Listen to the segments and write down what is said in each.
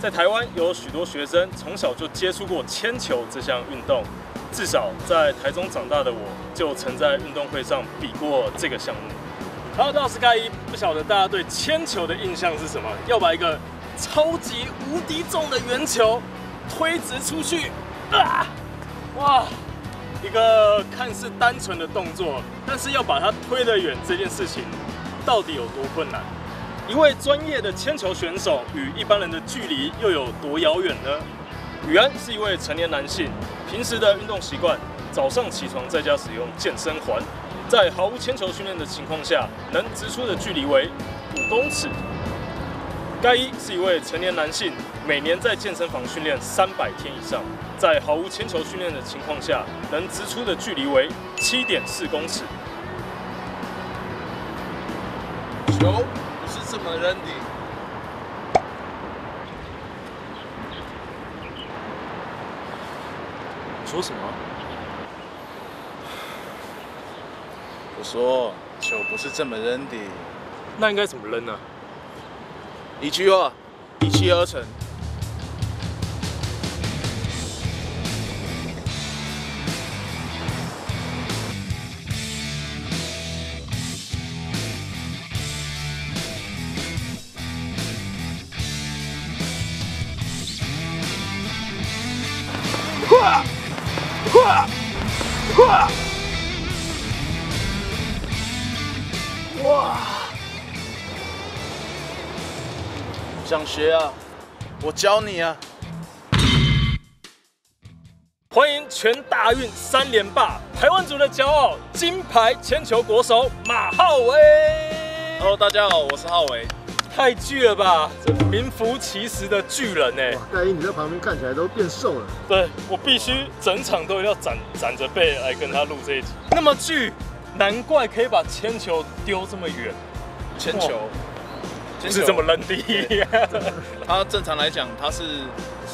在台湾有许多学生从小就接触过铅球这项运动，至少在台中长大的我，就曾在运动会上比过这个项目。Hello，大家好，我是盖一，不晓得大家对铅球的印象是什么？要把一个超级无敌重的圆球推直出去，啊，哇！一个看似单纯的动作，但是要把它推得远这件事情，到底有多困难？一位专业的铅球选手与一般人的距离又有多遥远呢？宇安是一位成年男性，平时的运动习惯，早上起床在家使用健身环，在毫无铅球训练的情况下，能直出的距离为五公尺。该一是一位成年男性，每年在健身房训练三百天以上，在毫无铅球训练的情况下，能直出的距离为七点四公尺。球么扔的。说什么？我说球不是这么扔的。那应该怎么扔呢？一句话，一气呵成。哇！哇！哇！想学啊？我教你啊！欢迎全大运三连霸，台湾族的骄傲，金牌铅球国手马浩维。Hello，大家好，我是浩维。太巨了吧，这名副其实的巨人呢。哇，盖伊你在旁边看起来都变瘦了。对我必须整场都要展展着背来跟他录这一集。那么巨，难怪可以把铅球丢这么远，铅球，不是这么扔的。他正常来讲，他是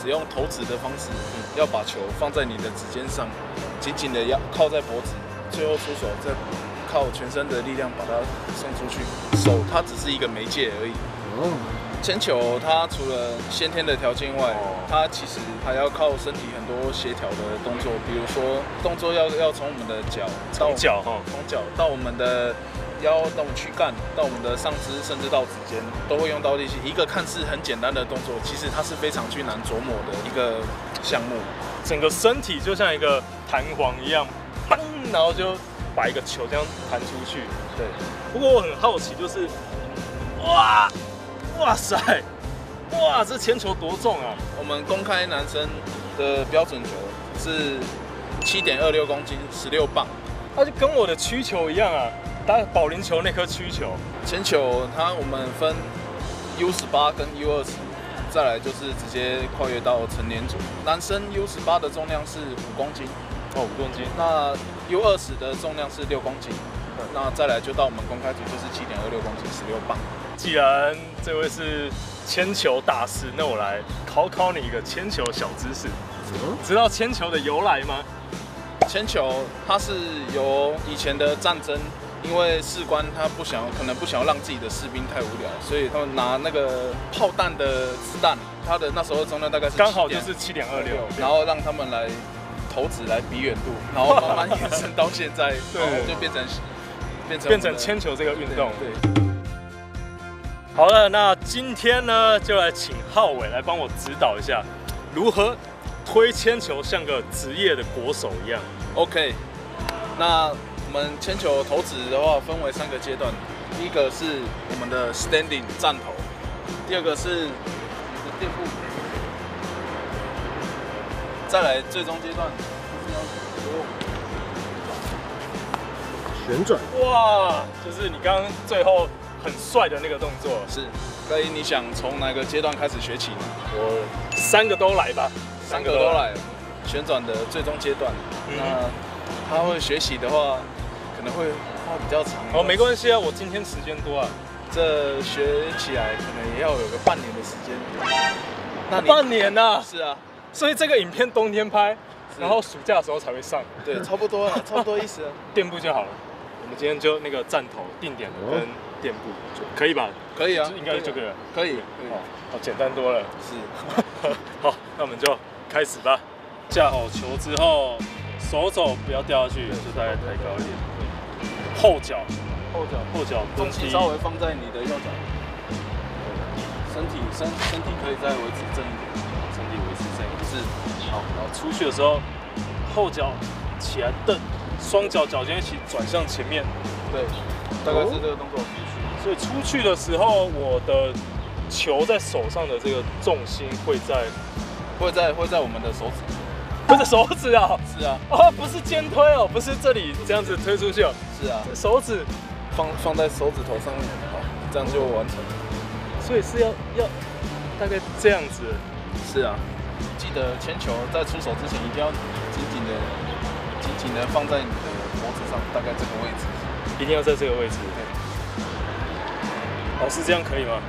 使用投掷的方式，要把球放在你的指尖上，紧紧的要靠在脖子，最后出手，再靠全身的力量把它送出去。手它只是一个媒介而已。哦，铅球它除了先天的条件外哦，它其实还要靠身体很多协调的动作，比如说动作要要从我们的脚到从脚哈从脚到我们的腰到躯干到我们的上肢，甚至到指尖，都会用到力气。一个看似很简单的动作，其实它是非常去难琢磨的一个项目。整个身体就像一个弹簧一样，嘣，然后就把一个球这样弹出去。对，不过我很好奇，就是，哇，哇塞，哇，这铅球多重啊？我们公开男生的标准球是七点二六公斤，十六磅。它就跟我的曲球一样啊，打保龄球那颗曲球。铅球它我们分 U 十八跟 U 二十，再来就是直接跨越到成年组。男生 U 十八的重量是五公斤，哦，五公斤。那 U 二十的重量是六公斤，那再来就到我们公开组就是七点二六公斤，十六磅。既然这位是铅球大师，那我来考考你一个铅球小知识。嗯，知道铅球的由来吗？铅球它是由以前的战争，因为士官他不想要，可能不想要让自己的士兵太无聊，所以他们拿那个炮弹的子弹，它的那时候重量大概是刚好就7.26是七点二六，然后让他们来投掷来比远度，然后慢慢延伸到现在，对就变成变成变成铅球这个运动。对，好了，那今天呢，就来请浩伟来帮我指导一下，如何推铅球像个职业的国手一样。OK，那我们铅球投掷的话，分为三个阶段。第一个是我们的 standing 站投，第二个是你的垫步，再来最终阶段就是要旋转，哇，就是你刚刚最后很帅的那个动作，是。所以你想从哪个阶段开始学起呢？我三个都来吧，三个都。来，旋转的最终阶段。嗯那他会学习的话，可能会花比较长。哦，没关系啊，我今天时间多啊，这学起来可能也要有个半年的时间。那半年呐、是啊，所以这个影片冬天拍，然后暑假的时候才会上，对，差不多了，差不多意思啊。垫步就好了。我们今天就那个站头定点的跟垫步，就可以吧？可以啊，应该就可以了。可以，好，好，简单多了。是，好，那我们就开始吧。架好球之后，手肘不要掉下去，就大概抬高一点。后脚，后脚后脚重心稍微放在你的右脚，身体身身体可以再维持正一点，身体维持正一点。是，好，然后出去的时候，后脚起来蹬，双脚脚尖一起转向前面。对，大概是这个动作。所以出去的时候，我的球在手上的这个重心会在，会在会在我们的手指，不是手指啊，是啊，哦，不是肩推哦，不是这里这样子推出去哦，是啊，手指，放放在手指头上面，好，这样就完成了。所以是要要大概这样子。是啊，记得铅球在出手之前一定要紧紧的、紧紧的放在你的脖子上，大概这个位置。一定要在这个位置。老师这样可以吗？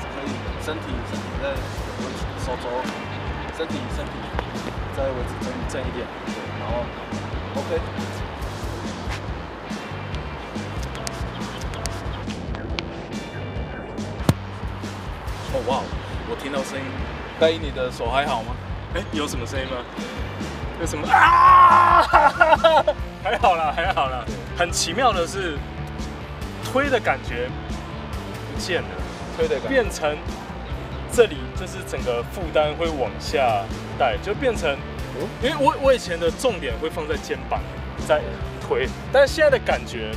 可以，身体身体在维持手肘，身体身体再维持正正一点，对，然后 OK。哦哇，我听到声音。盖伊，你的手还好吗？哎、有什么声音吗？有什么啊？还好啦，还好啦。很奇妙的是，推的感觉不见了。推的感觉。变成这里就是整个负担会往下带，就变成，因为我我以前的重点会放在肩膀，在推，但是现在的感觉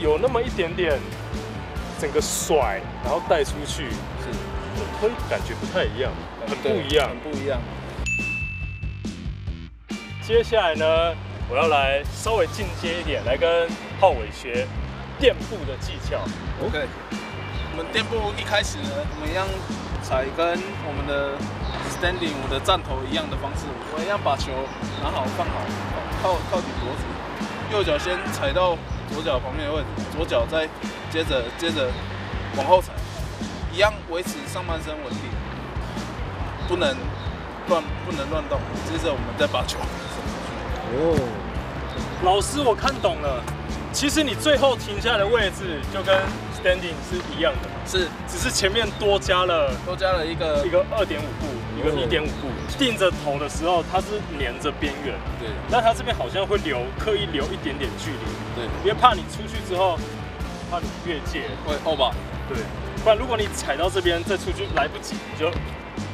有那么一点点整个甩，然后带出去，是推感觉不太一样，很不一样很。不一样。接下来呢，我要来稍微进阶一点，来跟浩伟学垫步的技巧。OK，我们垫步一开始呢，我们一样踩跟我们的 standing 我的站头一样的方式，我们一样把球拿好放好，靠靠底脖子，右脚先踩到左脚旁边的位置，左脚再接着接着往后踩，一样维持上半身稳定，不能乱不能乱动，接着我们再把球送出去。哦，老师，我看懂了。其实你最后停下来的位置就跟 standing 是一样的，是只是前面多加了多加了一个一个二点五步，一个哦一点五步。定着头的时候，它是粘着边缘，对那它这边好像会留刻意留一点点距离，对因为怕你出去之后，怕你越界。会后吧。对，不然如果你踩到这边再出去来不及，你就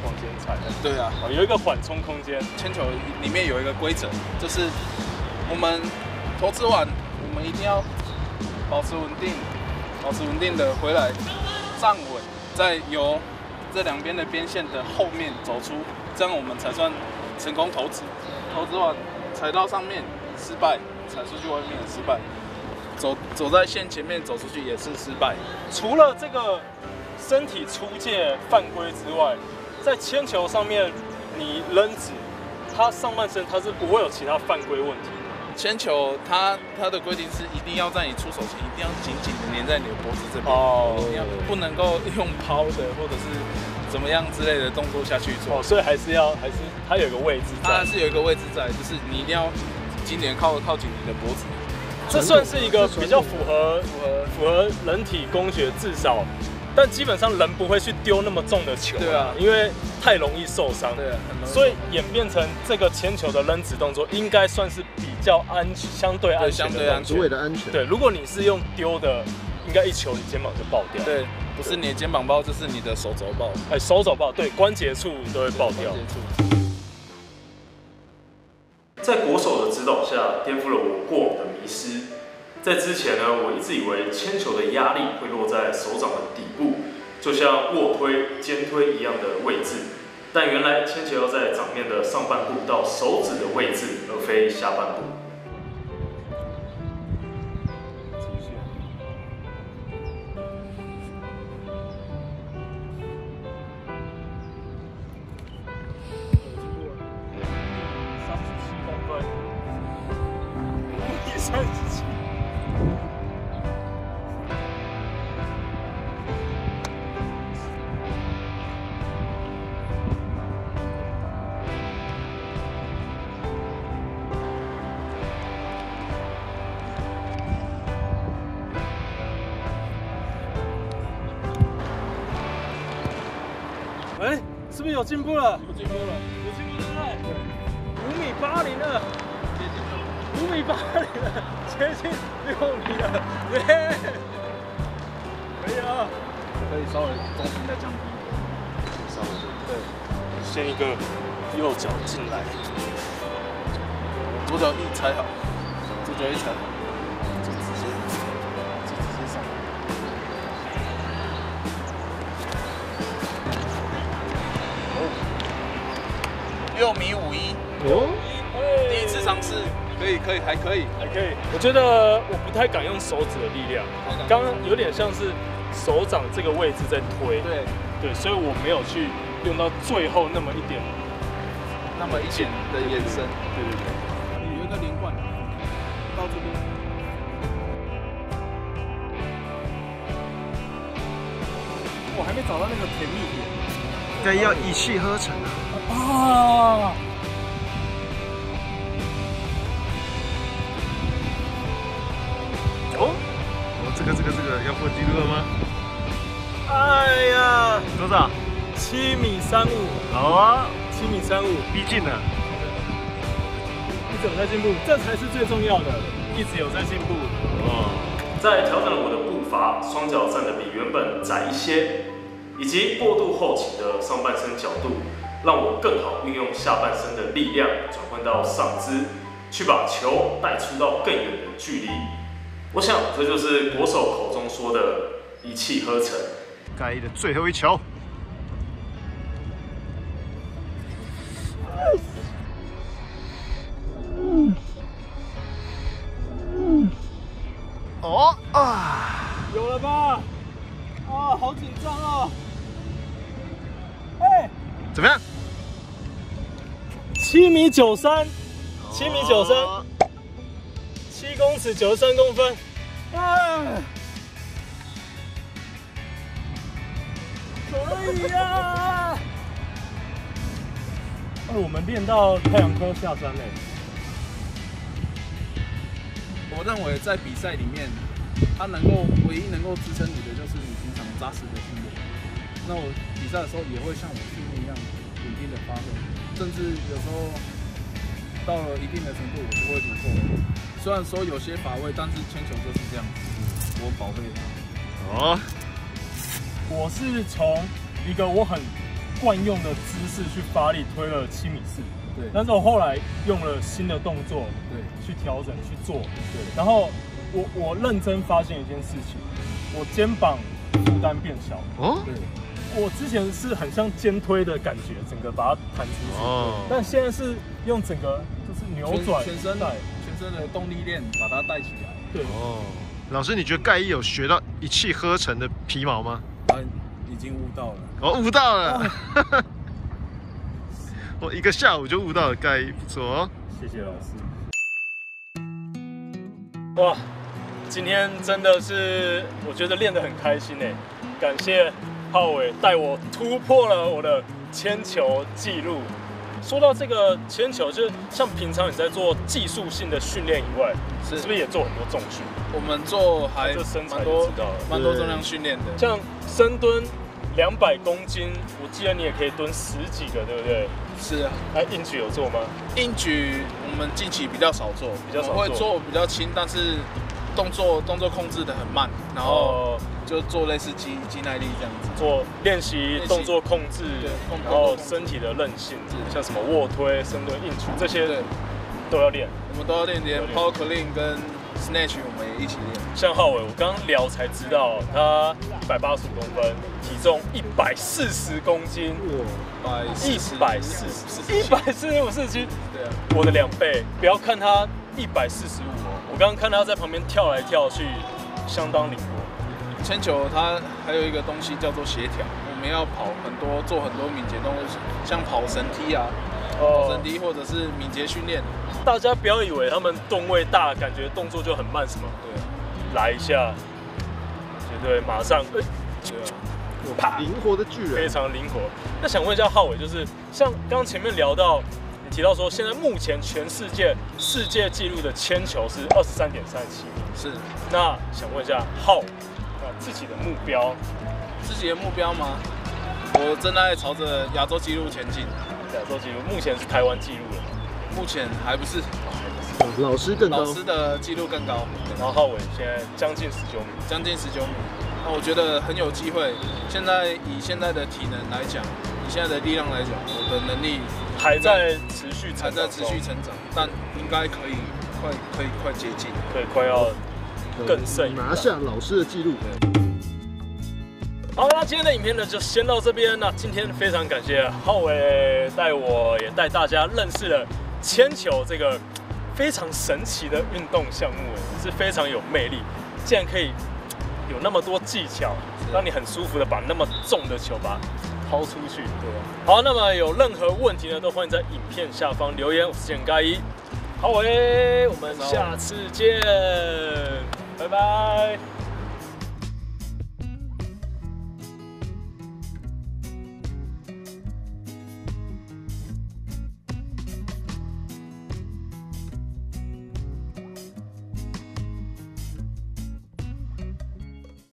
往前踩。对啊，有一个缓冲空间。铅球里面有一个规则，就是我们投掷完，我我们一定要保持稳定，保持稳定的回来，站稳，再由这两边的边线的后面走出，这样我们才算成功投掷。投掷完踩到上面失败，踩出去外面也失败，走走在线前面走出去也是失败。除了这个身体出界犯规之外，在铅球上面你扔纸，它上半身它是不会有其他犯规问题。铅球它它的规定是一定要在你出手前一定要紧紧的粘在你的脖子这边。哦。不能够用抛的或者是怎么样之类的动作下去做。哦，，所以还是要还是它有一个位置它还，是有一个位置在，就是你一定要紧点靠靠紧你的脖子，这算是一个比较符合符合符合人体工学，至少，但基本上人不会去丢那么重的球，对啊因为太容易受伤。对，很容易所以演变成这个铅球的扔纸动作，应该算是比较安全、相对安全的对相对安全。对，如果你是用丢的，应该一球你肩膀就爆掉。，对，不是你的肩膀爆，就是你的手肘爆，哎，手肘爆，对，关节处都会爆掉关。节处在国手的指导下，颠覆了我过往的迷失。在之前呢，我一直以为铅球的压力会落在手掌的底部，就像卧推、肩推一样的位置。但原来铅球要在掌面的上半部到手指的位置，而非下半部。三十七公分，一 三十七。不是有进步了？有进步了，有进步对不对？五米八零了，五米八零了，接近六米了，耶！可以啊，可以稍微重心再降低，稍微对，先一个右脚进来，左脚一踩好，左脚一踩好，以可以还可以，还可以。我觉得我不太敢用手指的力量，刚刚有点像是手掌这个位置在推，对，对，所以我没有去用到最后那么一点，那么一点的延伸，对对对。有一个连贯到这边。我还没找到那个甜蜜点该要一气呵成啊！啊！破纪录了吗？哎呀，多少？七米三五，好啊，七米三五，逼近了。一直有在进步，这才是最重要的，一直有在进步。哦，在调整了我的步伐，双脚站得比原本窄一些，以及过度后倾的上半身角度，让我更好运用下半身的力量转换到上肢，去把球带出到更远的距离。我想这就是国手口中说的一气呵成。盖伊的最后一球。哦啊！有了吧？啊，好紧张啊！哎，怎么样？七米九三，七米九三，尺九十三公分。啊，可以呀！哎，我们练到太阳沟下山嘞。我认为在比赛里面，它能够唯一能够支撑你的就是你平常扎实的训练。那我比赛的时候也会像我训练一样稳定的发挥，甚至有时候到了一定的程度，我就会突破。虽然说有些乏味，但是铅球就是这样子，我宝贝它。哦，我是从一个我很惯用的姿势去发力推了七米四，对但是我后来用了新的动作对去调整去做，对，然后我我认真发现一件事情，我肩膀负担变小。哦，对，我之前是很像肩推的感觉，整个把它弹出去，哦但现在是用整个就是扭转全身带，全身的动力链把它带起来。对，哦，老师，你觉得盖伊有学到一气呵成的皮毛吗？啊，已经悟到了。哦，悟到了。我一个下午就悟到了盖伊，不错哦。谢谢老师。哇，今天真的是我觉得练得很开心哎，感谢浩伟带我突破了我的铅球记录。说到这个铅球，就是像平常你在做技术性的训练以外，是是不是也做很多重训？我们做还蛮多蛮多重量训练的。像深蹲两百公斤，我记得你也可以蹲十几个，对不对？是啊，哎，硬举有做吗？硬举我们近期比较少做，比较少我们会做做比较轻，但是动作动作控制的很慢，然后哦就做类似肌肌耐力这样子。做练习动作控制然后身体的韧性，像什么卧推、深蹲、硬举这些对，都要练。我们都要练，连 power clean 跟 snatch 我们也一起练。像浩伟，我刚刚聊才知道，他一百八十五公分，体重一百四十公斤，百一百四十，一百四十五四斤，对啊，我的两倍。不要看他一百四十五哦，我刚刚看他在旁边跳来跳去，相当灵活。铅球它还有一个东西叫做协调，我们要跑很多，做很多敏捷动作，像跑绳梯啊，跑绳梯或者是敏捷训练。大家不要以为他们动位大，感觉动作就很慢什么，对。啊，来一下，绝对马上，哎、对啊，啪。灵活的巨人。非人，常灵活。那想问一下浩伟，就是像刚刚前面聊到，你提到说现在目前全世界世界纪录的铅球是二十三点三七。米，是。那想问一下浩，那自己的目标，自己的目标吗？我正在朝着亚洲纪录前进，亚洲纪录目前是台湾纪录了，目前还不是，老师更高老。师的纪录更高，然后浩伟现在将近十九米，将近十九米。那我觉得很有机会。现在以现在的体能来讲，以现在的力量来讲，我的能力还在持续还成长中，在持续成长，但应该可以快可以快接近。对，快要更胜一拿下老师的记录。好，那今天的影片呢就先到这边。那今天非常感谢浩伟带我，也带大家认识了铅球这个非常神奇的运动项目，是非常有魅力，竟然可以有那么多技巧，让你很舒服的把那么重的球把它抛出去。对，好，那么有任何问题呢，都欢迎在影片下方留言。我是简盖一，浩伟，我们下次见，拜拜。